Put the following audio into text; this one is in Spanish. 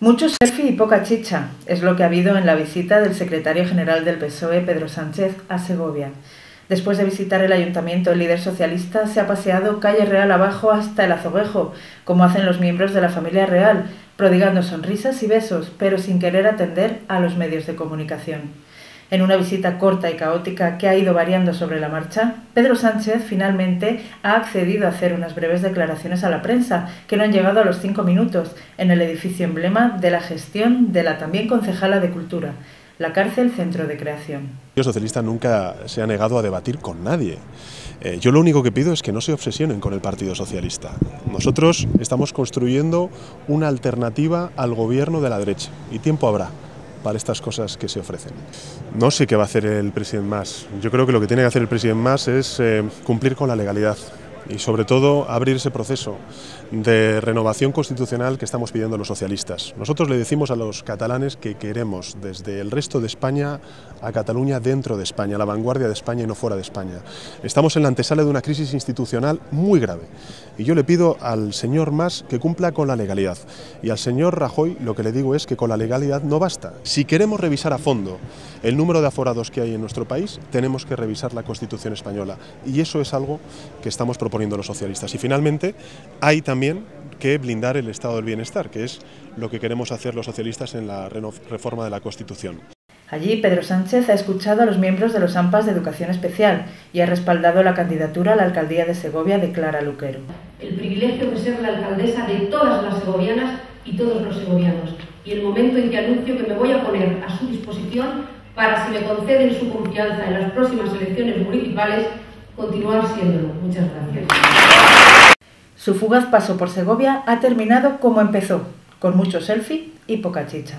Mucho selfie y poca chicha es lo que ha habido en la visita del secretario general del PSOE, Pedro Sánchez, a Segovia. Después de visitar el ayuntamiento, el líder socialista se ha paseado calle Real abajo hasta el azoguejo, como hacen los miembros de la familia real, prodigando sonrisas y besos, pero sin querer atender a los medios de comunicación. En una visita corta y caótica que ha ido variando sobre la marcha, Pedro Sánchez finalmente ha accedido a hacer unas breves declaraciones a la prensa, que no han llegado a los cinco minutos, en el edificio emblema de la gestión de la también concejala de Cultura, la cárcel Centro de Creación. El socialista nunca se ha negado a debatir con nadie. Eh, yo lo único que pido es que no se obsesionen con el Partido Socialista. Nosotros estamos construyendo una alternativa al gobierno de la derecha y tiempo habrá para estas cosas que se ofrecen. No sé qué va a hacer el presidente Mas. Yo creo que lo que tiene que hacer el presidente Mas es eh, cumplir con la legalidad y sobre todo abrir ese proceso de renovación constitucional que estamos pidiendo los socialistas. Nosotros le decimos a los catalanes que queremos desde el resto de España a Cataluña dentro de España, la vanguardia de España y no fuera de España. Estamos en la antesala de una crisis institucional muy grave y yo le pido al señor Mas que cumpla con la legalidad y al señor Rajoy lo que le digo es que con la legalidad no basta. Si queremos revisar a fondo el número de aforados que hay en nuestro país, tenemos que revisar la Constitución española y eso es algo que estamos proponiendo los socialistas. Y finalmente hay también que blindar el estado del bienestar, que es lo que queremos hacer los socialistas en la reforma de la Constitución. Allí Pedro Sánchez ha escuchado a los miembros de los AMPAs de Educación Especial y ha respaldado la candidatura a la alcaldía de Segovia de Clara Luquero. El privilegio de ser la alcaldesa de todas las segovianas y todos los segovianos y el momento en que anuncio que me voy a poner a su disposición para, si me conceden su confianza en las próximas elecciones municipales, continuar siéndolo. Muchas gracias. Su fugaz paso por Segovia ha terminado como empezó, con mucho selfie y poca chicha.